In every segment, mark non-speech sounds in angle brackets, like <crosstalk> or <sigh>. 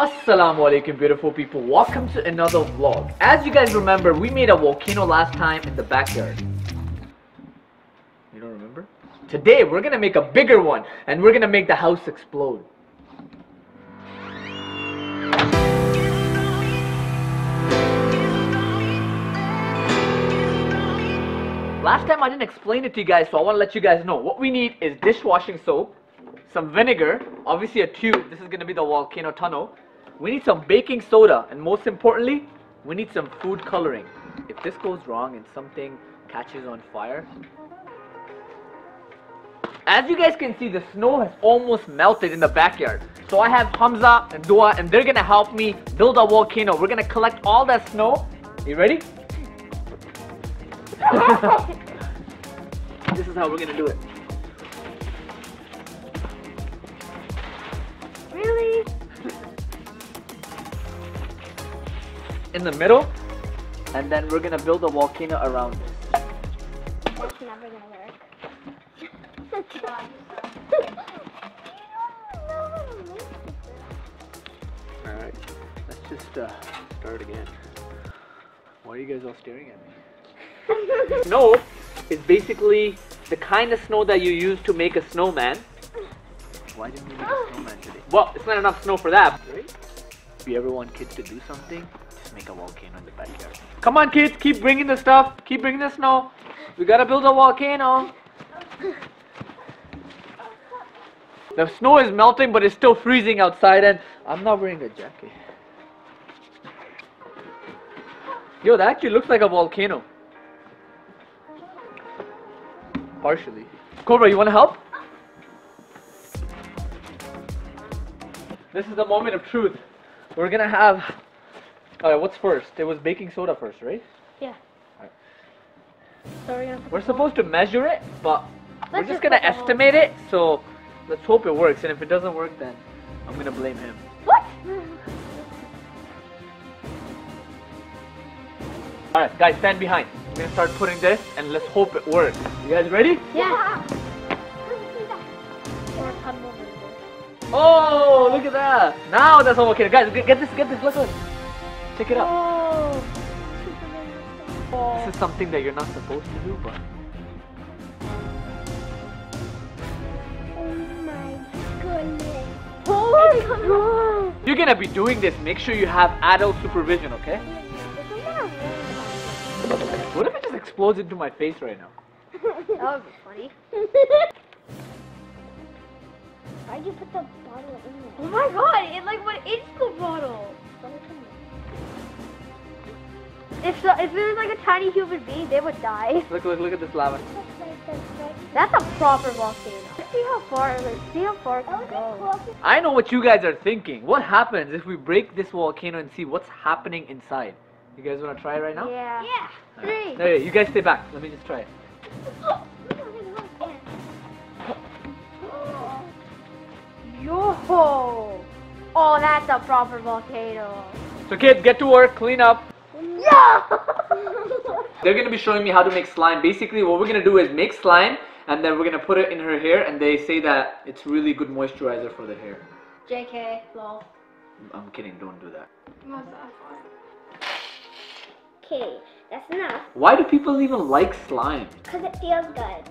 Assalamu alaikum beautiful people. Welcome to another vlog. As you guys remember, we made a volcano last time in the backyard. You don't remember? Today we're gonna make a bigger one and we're gonna make the house explode. Last time I didn't explain it to you guys, so I want to let you guys know. What we need is dishwashing soap, some vinegar, obviously a tube. This is going to be the volcano tunnel. We need some baking soda, and most importantly, we need some food coloring. If this goes wrong and something catches on fire, as you guys can see, the snow has almost melted in the backyard. So I have Hamza and Dua, and they're gonna help me build a volcano. We're gonna collect all that snow. You ready? <laughs> this is how we're gonna do it. Really? In the middle, and then we're gonna build a volcano around it. That's never gonna work. Alright, let's just uh, start again. Why are you guys all staring at me? <laughs> Snow is basically the kind of snow that you use to make a snowman. Why didn't we make a snowman today? Well, it's not enough snow for that, right? If you ever want kids to do something, just make a volcano in the backyard. Come on, kids, keep bringing the stuff. Keep bringing the snow. We gotta build a volcano. The snow is melting, but it's still freezing outside, and I'm not wearing a jacket. Yo, that actually looks like a volcano. Partially. Cobra, you wanna help? This is the moment of truth. We're gonna have. Alright, what's first? It was baking soda first, right? yeah. Alright. So we're gonna. We're supposed to measure it, but we're just just gonna put the whole- estimate it, so let's hope it works. And if it doesn't work, then I'm gonna blame him. What? <laughs> Alright, guys, stand behind. We're gonna start putting this, and let's hope it works. You guys ready? Yeah. Or tumble over. Oh, look at that! Now that's all okay. Guys, get, get this, get this. Look, look. Check it out. Oh. This is something that you're not supposed to do, but Oh my goodness. Oh my god. you're gonna be doing this, make sure you have adult supervision, okay? What if it just explodes into my face right now? <laughs> That would be funny. <laughs> Why'd you put the bottle in there? Oh my god, it like went If so, it was like a tiny human being, they would die. <laughs> Look, look, look at this lava. That's a proper volcano. Let's see how far, like, see how far it can go. I know what you guys are thinking. What happens if we break this volcano and see what's happening inside? You guys wanna try it right now? Yeah. Yeah. Three. No, you guys stay back. Let me just try it. Yo! Oh, that's a proper volcano. So kids, get to work, clean up. Yeah! They're gonna be showing me how to make slime. Basically, what we're gonna do is make slime, and then we're gonna put it in her hair, and they say that it's really good moisturizer for the hair. JK, lol. I'm kidding, don't do that. Okay, that's enough. Why do people even like slime? Because it feels good.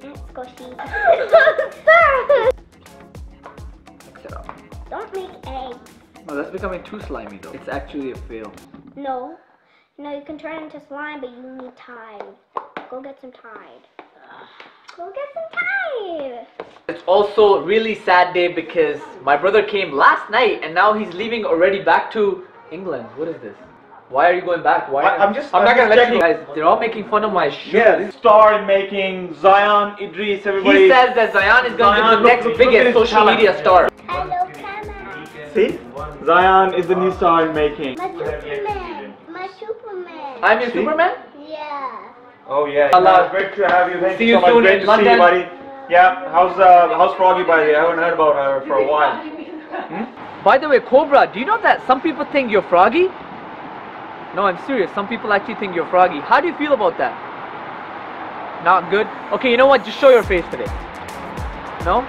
And it's squishy. <laughs> Mix it up. Don't make eggs. No, that's becoming too slimy though. It's actually a fail. No. No, you can turn into slime, but you need Tide. Go get some Tide. Go get some Tide. It's also a really sad day because my brother came last night and now he's leaving already back to England. What is this? Why are you going back? Why? I- I'm just- I'm I'm not gonna just let you guys. They're all making fun of my shoes. Yeah, this star in making, Zion, Idrees, everybody. He says that Zion is going to Zion, be the look- next look- look biggest his social talent. media star. Hello, camera. See? Zion is the new star in making. My Superman. My Superman. I'm your See? Superman. Yeah. Oh yeah. Allah. yeah, Great to have you. Thank See you you so much. soon Great in to London. see you, buddy. Yeah. How's uh how's Froggy by the way? I haven't heard about her for a while. By the way, Cobra, do you know that some people think you're froggy? No, I'm serious. Some people actually think you're froggy. How do you feel about that? Not good? Okay, you know what? Just show your face today. No?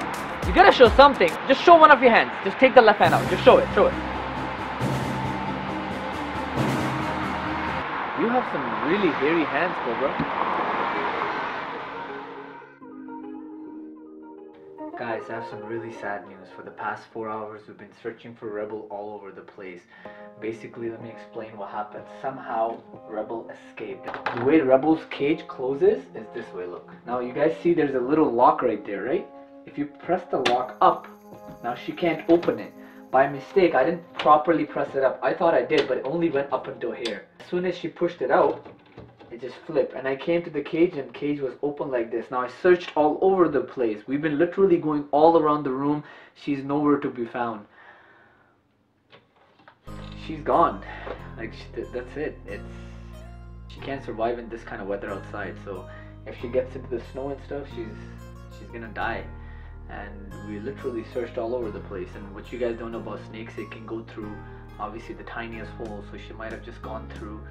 You gotta show something. Just show one of your hands. Just take the left hand out. Just show it. Show it. You have some really hairy hands, Cobra. Guys, I have some really sad news. For the past four hours, we've been searching for Rebel all over the place. Basically, let me explain what happened. Somehow, Rebel escaped. The way Rebel's cage closes is this way, look. Now, you guys see there's a little lock right there, right? If you press the lock up, now she can't open it. By mistake, I didn't properly press it up. I thought I did, but it only went up until here. As soon as she pushed it out, it just flipped. And I came to the cage and cage was open like this. Now I searched all over the place. We've been literally going all around the room. She's nowhere to be found. She's gone. Like she, that's it. It's she can't survive in this kind of weather outside. So if she gets into the snow and stuff she's she's gonna die and we literally searched all over the place. And what you guys don't know about snakes it can go through obviously the tiniest hole. So she might have just gone through